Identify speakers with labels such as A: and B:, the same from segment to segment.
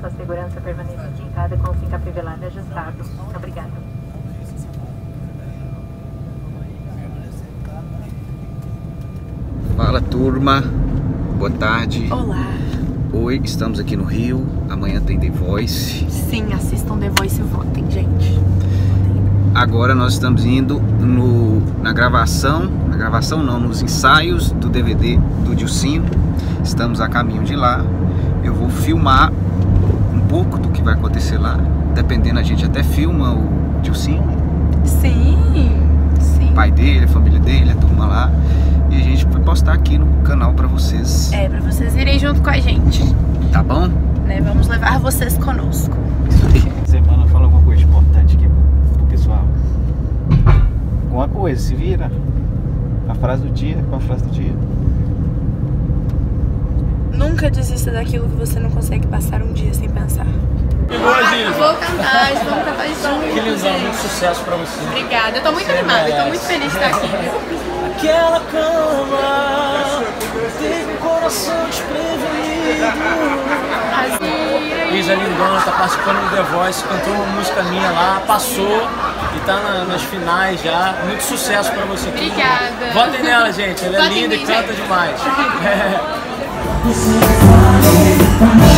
A: sua segurança permaneça indicada com o fim capivelado ajustado. Obrigada.
B: Fala turma, boa tarde.
C: Olá.
B: Oi, estamos aqui no Rio. Amanhã tem The Voice.
C: Sim, assistam The Voice e votem, gente.
B: Agora nós estamos indo no, na gravação, na gravação não, nos ensaios do DVD do Dilcino. Estamos a caminho de lá. Eu vou filmar pouco do que vai acontecer lá. Dependendo, a gente até filma o Dilcino,
C: Sim, sim.
B: o pai dele, a família dele, a turma lá. E a gente vai postar aqui no canal pra vocês.
C: É, pra vocês irem junto com a gente,
B: Tá bom?
C: né? Vamos levar vocês conosco.
D: Semana fala alguma coisa importante aqui pro pessoal. Alguma coisa, se vira. A frase do dia, qual a frase do dia?
C: Nunca desista daquilo que você não consegue passar um dia sem pensar. Vou cantar, vamos cantar juntos.
E: Que lisão, muito sucesso pra você.
C: Obrigada, eu tô muito animada, eu tô muito feliz de estar aqui.
E: Aquela cama teve o coração desprevenido. Isa Lindona tá participando do The Voice, cantou uma música minha lá, passou e tá na- nas finais já. Muito sucesso pra você.
C: Obrigada.
E: Votem nela, gente. Ela é
C: Votem em
E: linda
C: mim,
E: e canta
C: gente.
E: demais.
F: Que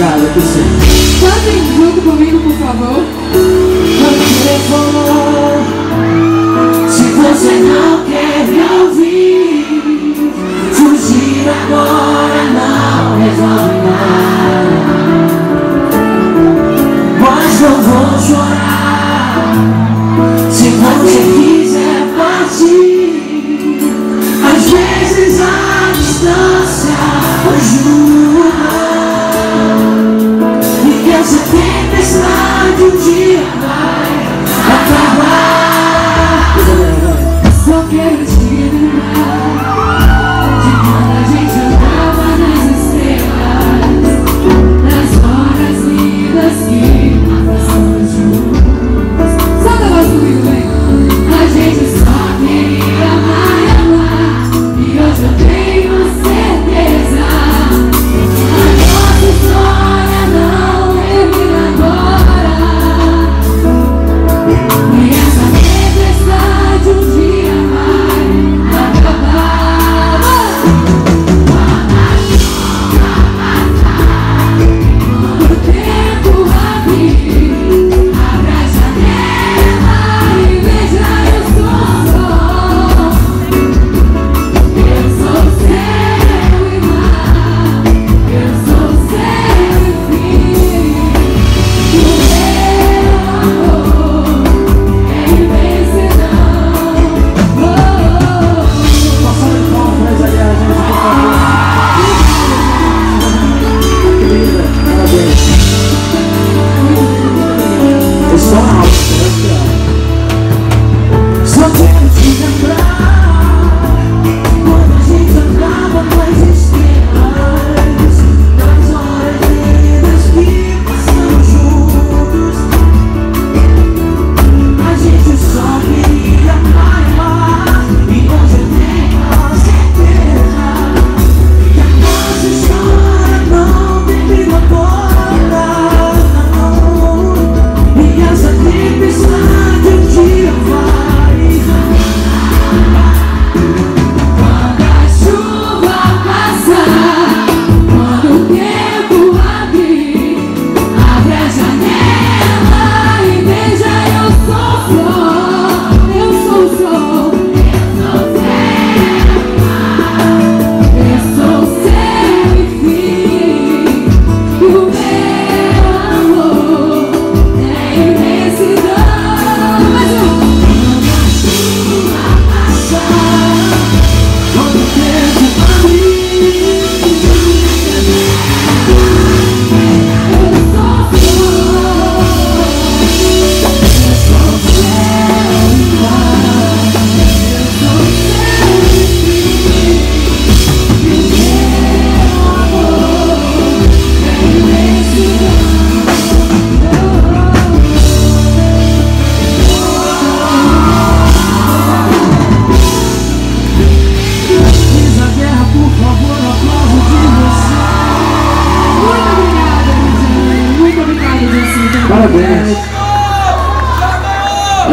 D: sugada que você.
F: Cantem junto comigo, por favor.
G: Se você não quer
F: Só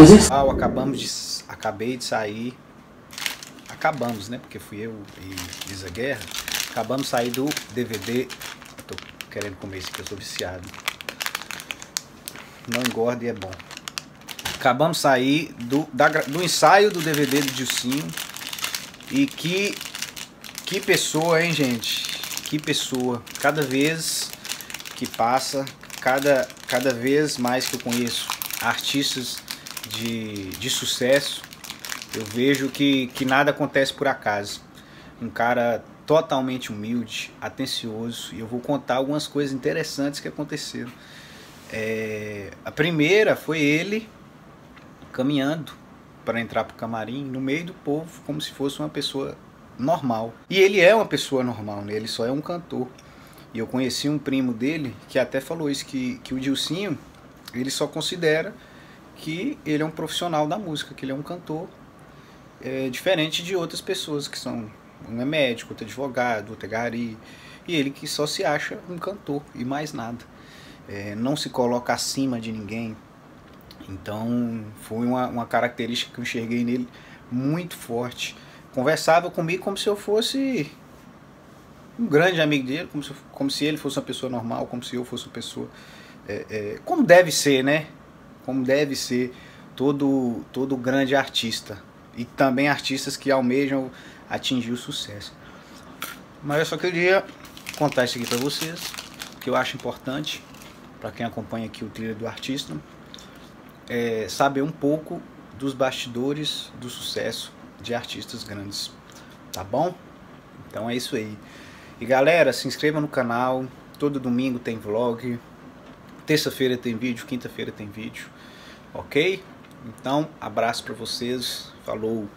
F: Gente
B: Ah, acabamos de, acabei de sair. Acabamos, né? Porque fui eu e Isa Guerra. Acabamos de sair do DVD. Eu tô querendo comer isso porque eu tô viciado. Não engorda e é bom. Acabamos de sair do, da do ensaio do DVD do Dilcinho. E que, que pessoa, hein, gente? Que pessoa. Cada vez que passa, cada, cada vez mais que eu conheço artistas de, de sucesso, eu vejo que, que nada acontece por acaso. Um cara totalmente humilde, atencioso, e eu vou contar algumas coisas interessantes que aconteceram. É, a primeira foi ele caminhando para entrar pro camarim no meio do povo, como se fosse uma pessoa normal. E ele é uma pessoa normal, né? ele só é um cantor. E eu conheci um primo dele que até falou isso, que, que o Dilcinho, ele só considera que ele é um profissional da música, que ele é um cantor é, diferente de outras pessoas que são um é médico, outro é advogado, outro é gari, e ele que só se acha um cantor e mais nada. É, não se coloca acima de ninguém. Então foi uma, uma característica que eu enxerguei nele muito forte. Conversava comigo como se eu fosse um grande amigo dele, como se, como se ele fosse uma pessoa normal, como se eu fosse uma pessoa. é, é, como deve ser, né? Como deve ser todo, todo grande artista. E também artistas que almejam atingir o sucesso. Mas eu só queria contar isso aqui para vocês, que eu acho importante para quem acompanha aqui o trilho do artista, é saber um pouco dos bastidores do sucesso de artistas grandes, tá bom? Então é isso aí. E galera, se inscreva no canal, todo domingo tem vlog, terça-feira tem vídeo, quinta-feira tem vídeo, ok? Então, abraço para vocês, falou!